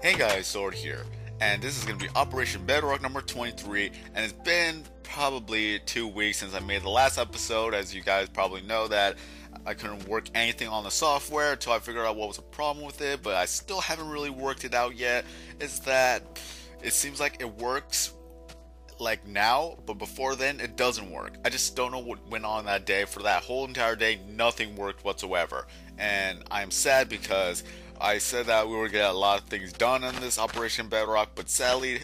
Hey guys, Sword here, and this is going to be Operation Bedrock number 23, and it's been probably two weeks since I made the last episode, as you guys probably know that I couldn't work anything on the software until I figured out what was the problem with it, but I still haven't really worked it out yet, is that it seems like it works like now, but before then it doesn't work. I just don't know what went on that day. For that whole entire day, nothing worked whatsoever. And I'm sad because I said that we were gonna get a lot of things done in this Operation Bedrock, but sadly,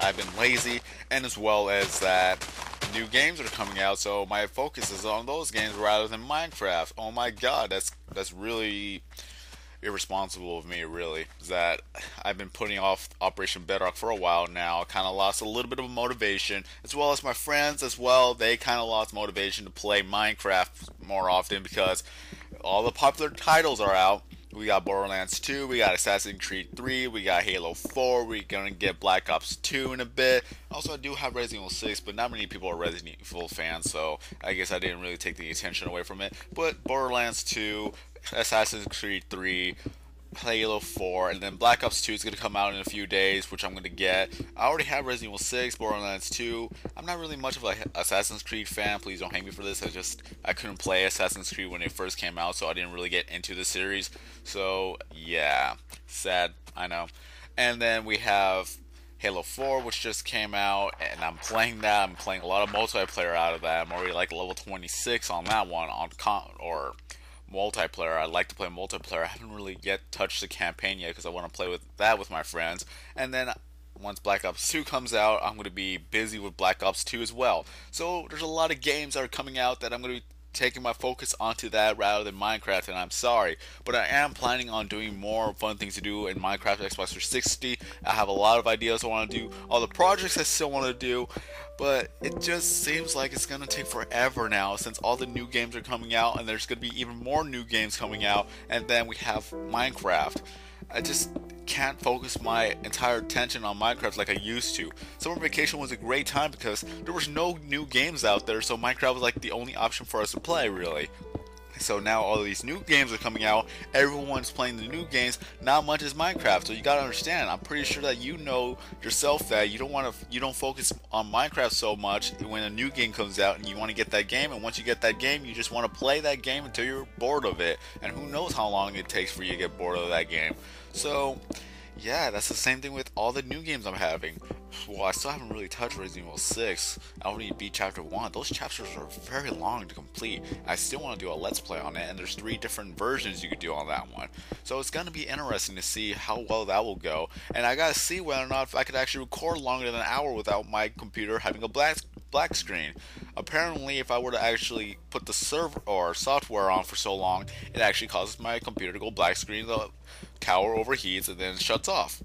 I've been lazy, and as well as that new games are coming out, so my focus is on those games rather than Minecraft. Oh my god, that's that's really irresponsible of me, really. Is that I've been putting off Operation Bedrock for a while now. Kind of lost a little bit of motivation, as well as my friends as well. They kind of lost motivation to play Minecraft more often because all the popular titles are out. We got Borderlands 2, we got Assassin's Creed 3, we got Halo 4, we're gonna get Black Ops 2 in a bit. Also, I do have Resident Evil 6, but not many people are Resident Evil fans, so I guess I didn't really take the attention away from it. But Borderlands 2, Assassin's Creed 3, Halo 4, and then Black Ops 2 is going to come out in a few days, which I'm going to get. I already have Resident Evil 6, Borderlands 2. I'm not really much of an Assassin's Creed fan. Please don't hate me for this. I just I couldn't play Assassin's Creed when it first came out, so I didn't really get into the series. So yeah, sad. I know. And then we have Halo 4, which just came out, and I'm playing that. I'm playing a lot of multiplayer out of that. I'm already like level 26 on that one on con or multiplayer. I like to play multiplayer. I haven't really yet touched the campaign yet because I want to play with that with my friends. And then once Black Ops 2 comes out, I'm going to be busy with Black Ops 2 as well. So there's a lot of games that are coming out that I'm going to be taking my focus onto that rather than Minecraft, and I'm sorry. But I am planning on doing more fun things to do in Minecraft Xbox 360. I have a lot of ideas I want to do, all the projects I still want to do, but it just seems like it's going to take forever now since all the new games are coming out, and there's going to be even more new games coming out, and then we have Minecraft. I just can't focus my entire attention on Minecraft like I used to. Summer vacation was a great time because there was no new games out there, so Minecraft was like the only option for us to play, really. So now all these new games are coming out. Everyone's playing the new games. Not much is Minecraft. So you gotta understand. I'm pretty sure that you know yourself that you don't want to. You don't focus on Minecraft so much when a new game comes out and you want to get that game. And once you get that game, you just want to play that game until you're bored of it. And who knows how long it takes for you to get bored of that game. So yeah, that's the same thing with all the new games I'm having. Well, I still haven't really touched Resident Evil 6. I only beat Chapter 1. Those chapters are very long to complete. I still want to do a Let's Play on it, and there's three different versions you could do on that one. So it's going to be interesting to see how well that will go. And I gotta see whether or not I could actually record longer than an hour without my computer having a black black screen. Apparently, if I were to actually put the server or software on for so long, it actually causes my computer to go black screen. The tower overheats and then shuts off.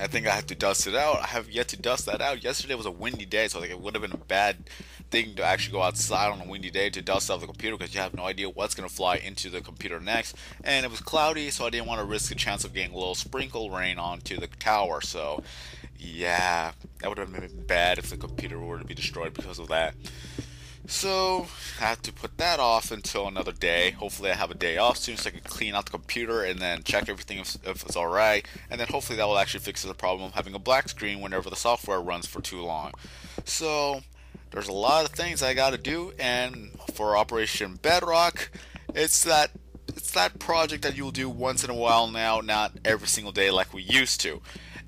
I think I have to dust it out. I have yet to dust that out. Yesterday was a windy day, so like it would have been a bad thing to actually go outside on a windy day to dust off the computer because you have no idea what's going to fly into the computer next. And it was cloudy, so I didn't want to risk a chance of getting a little sprinkle rain onto the tower. So, yeah, that would have been bad if the computer were to be destroyed because of that. So I have to put that off until another day. Hopefully, I have a day off soon so I can clean out the computer and then check everything if, if it's alright. And then hopefully, that will actually fix the problem of having a black screen whenever the software runs for too long. So there's a lot of things I got to do, and for Operation Bedrock, it's that it's that project that you'll do once in a while now, not every single day like we used to.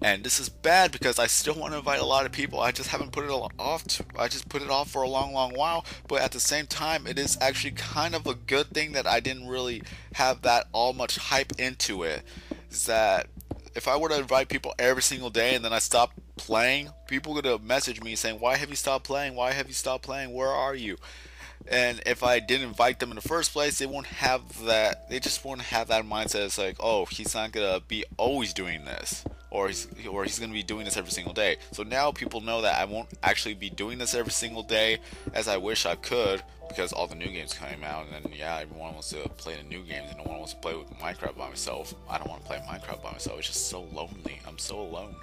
And this is bad because I still want to invite a lot of people. I just haven't put it off. To, I just put it off for a long, long while. But at the same time, it is actually kind of a good thing that I didn't really have that all much hype into it. Is that if I were to invite people every single day and then I stop playing, people are gonna message me saying, "Why have you stopped playing? Why have you stopped playing? Where are you?" And if I didn't invite them in the first place, they won't have that. They just won't have that mindset. It's like, oh, he's not gonna be always doing this or he's or he's going to be doing this every single day. So now people know that I won't actually be doing this every single day as I wish I could because all the new games came out and then yeah, everyone wants to play the new games and no one wants to play with Minecraft by myself. I don't want to play Minecraft by myself. It's just so lonely. I'm so alone.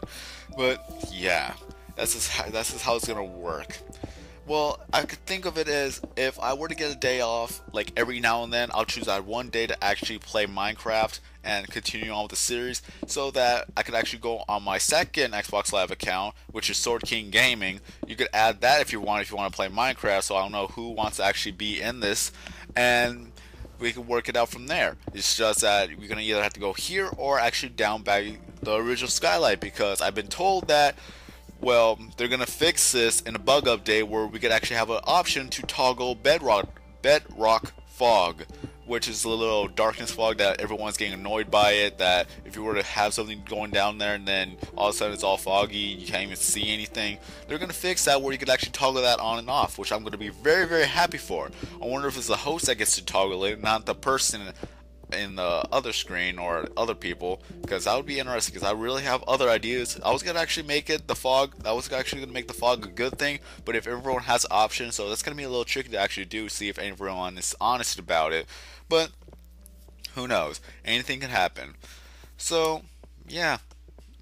But yeah, that's just how, that's just how it's going to work. Well, I could think of it as if I were to get a day off, like every now and then, I'll choose that one day to actually play Minecraft and continue on with the series so that I could actually go on my second Xbox Live account, which is Sword King Gaming. You could add that if you want, if you want to play Minecraft, so I don't know who wants to actually be in this. And we can work it out from there. It's just that we're gonna either have to go here or actually down by the original skylight because I've been told that well, they're gonna fix this in a bug update where we could actually have an option to toggle bedrock bedrock fog, which is a little darkness fog that everyone's getting annoyed by it. That if you were to have something going down there and then all of a sudden it's all foggy, you can't even see anything. They're gonna fix that where you could actually toggle that on and off, which I'm gonna be very very happy for. I wonder if it's the host that gets to toggle it, not the person in the other screen or other people because that would be interesting because I really have other ideas. I was gonna actually make it the fog. I was actually gonna make the fog a good thing, but if everyone has options, so that's gonna be a little tricky to actually do. See if everyone is honest about it, but who knows? Anything can happen. So yeah,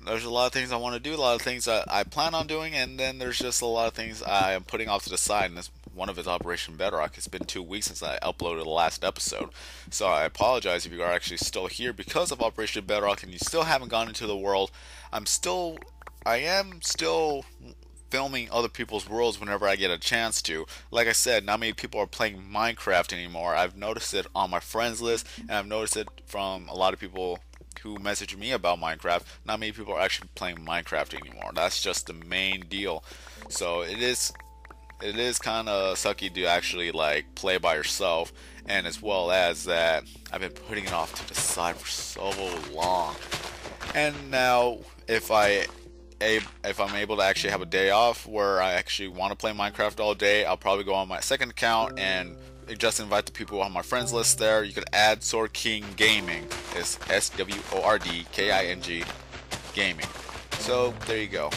there's a lot of things I want to do, a lot of things that I plan on doing, and then there's just a lot of things I am putting off to the side. And one of his Operation Bedrock. It's been two weeks since I uploaded the last episode, so I apologize if you are actually still here because of Operation Bedrock and you still haven't gone into the world. I'm still, I am still filming other people's worlds whenever I get a chance to. Like I said, not many people are playing Minecraft anymore. I've noticed it on my friends list, and I've noticed it from a lot of people who message me about Minecraft. Not many people are actually playing Minecraft anymore. That's just the main deal. So it is it is kind of sucky to actually like play by yourself and as well as that I've been putting it off to the side for so long. And now if I if I'm able to actually have a day off where I actually want to play Minecraft all day I'll probably go on my second account and just invite the people on my friends list there. You could add Sword King Gaming. It's S-W-O-R-D-K-I-N-G Gaming. So there you go.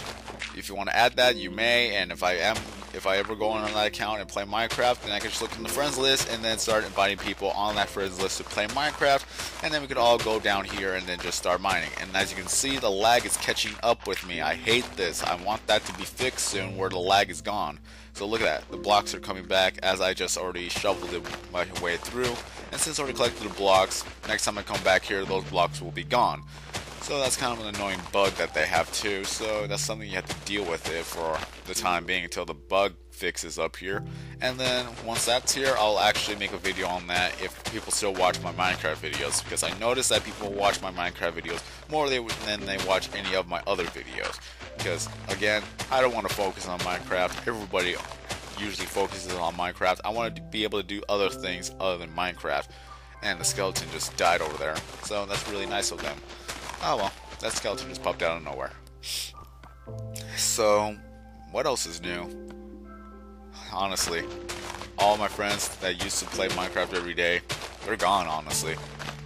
If you want to add that you may and if I am if I ever go on that account and play Minecraft, then I can just look in the friends list and then start inviting people on that friends list to play Minecraft, and then we could all go down here and then just start mining. And as you can see, the lag is catching up with me. I hate this. I want that to be fixed soon where the lag is gone. So look at that. The blocks are coming back as I just already shoveled it my way through. And since I already collected the blocks, next time I come back here, those blocks will be gone. So that's kind of an annoying bug that they have too. So that's something you have to deal with it for the time being until the bug fixes up here. And then once that's here, I'll actually make a video on that if people still watch my Minecraft videos. Because I notice that people watch my Minecraft videos more than they watch any of my other videos. Because again, I don't want to focus on Minecraft. Everybody usually focuses on Minecraft. I want to be able to do other things other than Minecraft. And the skeleton just died over there. So that's really nice of them. Oh well, that skeleton just popped out of nowhere. So, what else is new? Honestly, all my friends that used to play Minecraft every day, they're gone, honestly.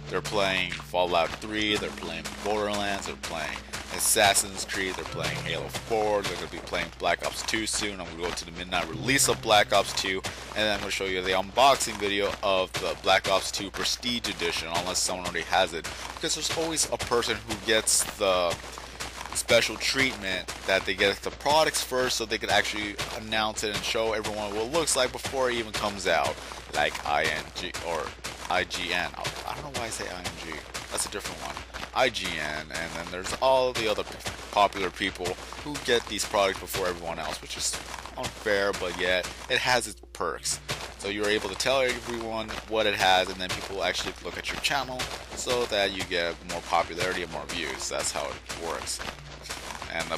They're playing Fallout 3, they're playing Borderlands, they're playing Assassin's Creed, they're playing Halo 4, they're going to be playing Black Ops 2 soon. I'm going to go to the midnight release of Black Ops 2, and then I'm going to show you the unboxing video of the Black Ops 2 Prestige Edition, unless someone already has it. Because there's always a person who gets the special treatment that they get the products first so they can actually announce it and show everyone what it looks like before it even comes out. Like ING or IGN. I don't know why I say ING. That's a different one. IGN, and then there's all the other popular people who get these products before everyone else, which is unfair, but yet it has its perks. So you're able to tell everyone what it has, and then people actually look at your channel so that you get more popularity and more views. That's how it works. And the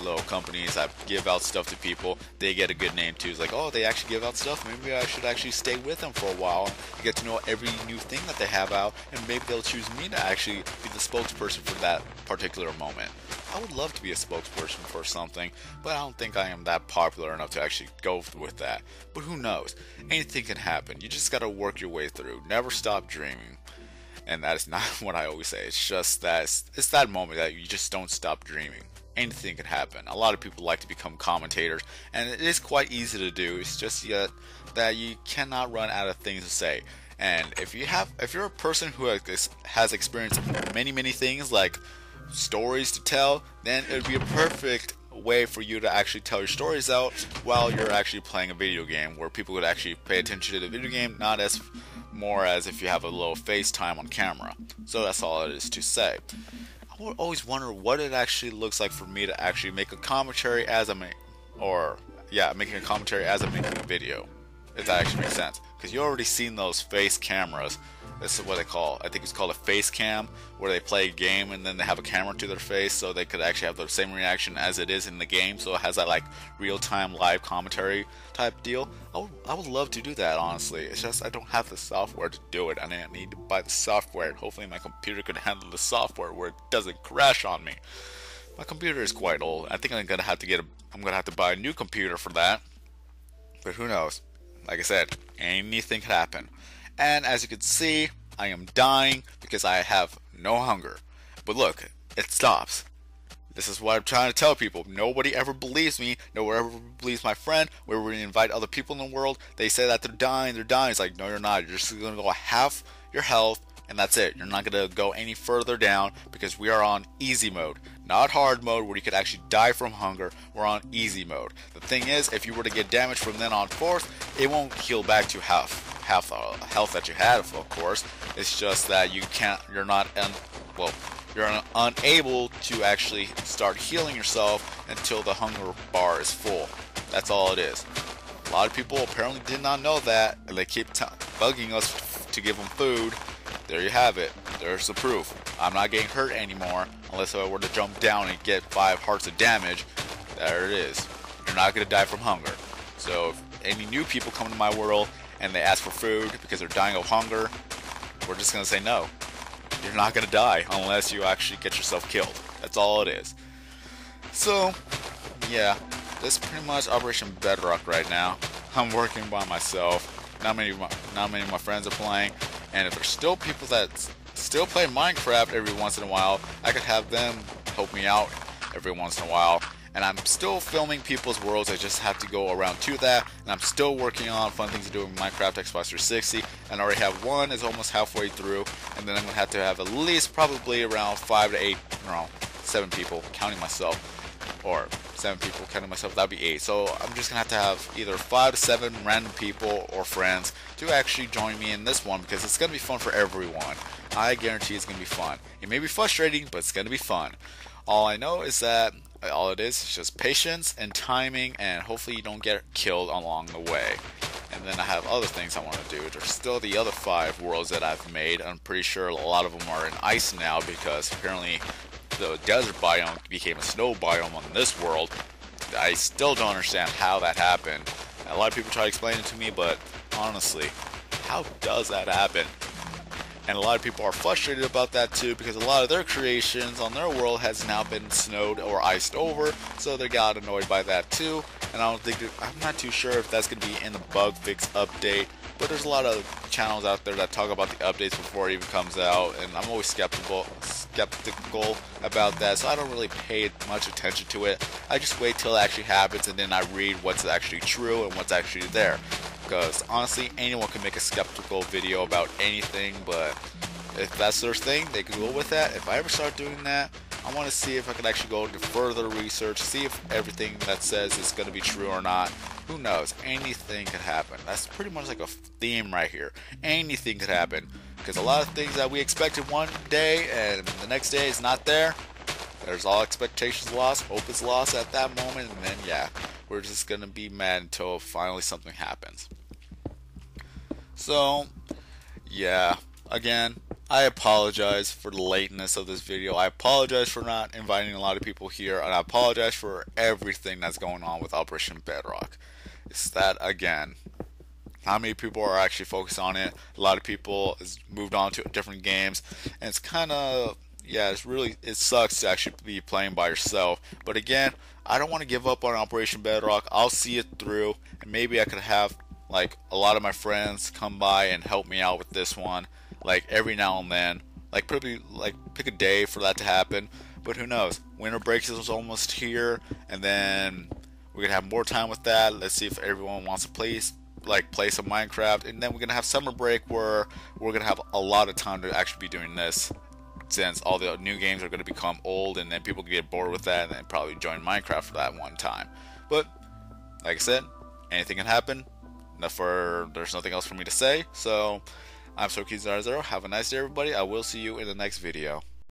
little companies that give out stuff to people, they get a good name too. It's like, oh, they actually give out stuff. Maybe I should actually stay with them for a while and get to know every new thing that they have out, and maybe they'll choose me to actually be the spokesperson for that particular moment. I would love to be a spokesperson for something, but I don't think I am that popular enough to actually go with that. But who knows? Anything can happen. You just gotta work your way through. Never stop dreaming. And that is not what I always say. It's just that it's, it's that moment that you just don't stop dreaming anything can happen. A lot of people like to become commentators, and it is quite easy to do. It's just yet that you cannot run out of things to say. And if you have, if you're a person who has experienced many, many things like stories to tell, then it would be a perfect way for you to actually tell your stories out while you're actually playing a video game where people would actually pay attention to the video game, not as more as if you have a little FaceTime on camera. So that's all it is to say. Would always wonder what it actually looks like for me to actually make a commentary as I'm, or yeah, making a commentary as I'm making a video. If that actually makes sense, because you already seen those face cameras this is what they call. I think it's called a face cam, where they play a game and then they have a camera to their face, so they could actually have the same reaction as it is in the game. So it has that like real-time live commentary type deal. I would, I would love to do that. Honestly, it's just I don't have the software to do it, and I need to buy the software. Hopefully, my computer could handle the software where it doesn't crash on me. My computer is quite old. I think I'm gonna have to get a. I'm gonna have to buy a new computer for that. But who knows? Like I said, anything could happen. And as you can see, I am dying because I have no hunger. But look, it stops. This is what I'm trying to tell people. Nobody ever believes me. Nobody ever believes my friend. Where we invite other people in the world, they say that they're dying, they're dying. It's like, no, you're not. You're just going to go half your health, and that's it. You're not going to go any further down because we are on easy mode. Not hard mode where you could actually die from hunger. We're on easy mode. The thing is, if you were to get damaged from then on forth, it won't heal back to half half the health that you have, of course. It's just that you can't, you're not, un, well, you're un, unable to actually start healing yourself until the hunger bar is full. That's all it is. A lot of people apparently did not know that, and they keep bugging us to give them food. There you have it. There's the proof. I'm not getting hurt anymore unless I were to jump down and get five hearts of damage. There it is. You're not to die from hunger. So if any new people come to my world and they ask for food because they're dying of hunger, we're just going to say no. You're not going to die unless you actually get yourself killed. That's all it is. So, yeah, this is pretty much Operation Bedrock right now. I'm working by myself. Not many, my, not many of my friends are playing, and if there's still people that still play Minecraft every once in a while, I could have them help me out every once in a while and I'm still filming people's worlds. I just have to go around to that, and I'm still working on fun things to do with Minecraft Xbox 360. And I already have one; is almost halfway through, and then I'm gonna have to have at least probably around five to eight, no, seven people, counting myself, or seven people counting myself. That'd be eight. So I'm just gonna have to have either five to seven random people or friends to actually join me in this one because it's gonna be fun for everyone. I guarantee it's gonna be fun. It may be frustrating, but it's gonna be fun. All I know is that all it is is just patience and timing, and hopefully you don't get killed along the way. And then I have other things I want to do. There's still the other five worlds that I've made. I'm pretty sure a lot of them are in ice now because apparently the desert biome became a snow biome on this world. I still don't understand how that happened. A lot of people try to explain it to me, but honestly, how does that happen? And a lot of people are frustrated about that too because a lot of their creations on their world has now been snowed or iced over, so they got annoyed by that too. And I don't think I'm not too sure if that's going to be in the bug fix update, but there's a lot of channels out there that talk about the updates before it even comes out, and I'm always skeptical skeptical about that, so I don't really pay much attention to it. I just wait till it actually happens and then I read what's actually true and what's actually there because honestly, anyone can make a skeptical video about anything, but if that's their thing, they can go with that. If I ever start doing that, I want to see if I can actually go into further research, see if everything that says is going to be true or not. Who knows? Anything could happen. That's pretty much like a theme right here. Anything could happen. Because a lot of things that we expected one day and the next day is not there, there's all expectations lost, hope is lost at that moment, and then yeah, we're just gonna be mad until finally something happens. So, yeah, again, I apologize for the lateness of this video. I apologize for not inviting a lot of people here, and I apologize for everything that's going on with Operation Bedrock. It's that, again, how many people are actually focused on it. A lot of people has moved on to different games, and it's kind of yeah, it's really it sucks to actually be playing by yourself. But again, I don't want to give up on Operation Bedrock. I'll see it through, and maybe I could have like a lot of my friends come by and help me out with this one like every now and then. Like probably like pick a day for that to happen. But who knows? Winter break is almost here and then we're gonna have more time with that. Let's see if everyone wants to play like play some minecraft. And then we're gonna have summer break where we're gonna have a lot of time to actually be doing this since all the new games are going to become old and then people get bored with that and then probably join Minecraft for that one time. But like I said, anything can happen. For there's nothing else for me to say. So I'm Soki Zero. Have a nice day, everybody. I will see you in the next video.